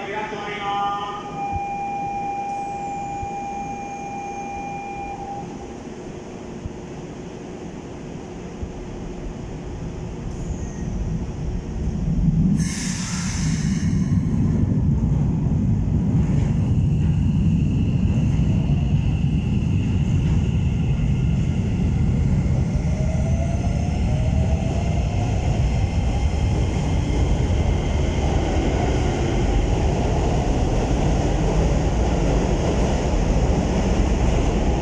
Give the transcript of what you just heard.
ありがとうございます。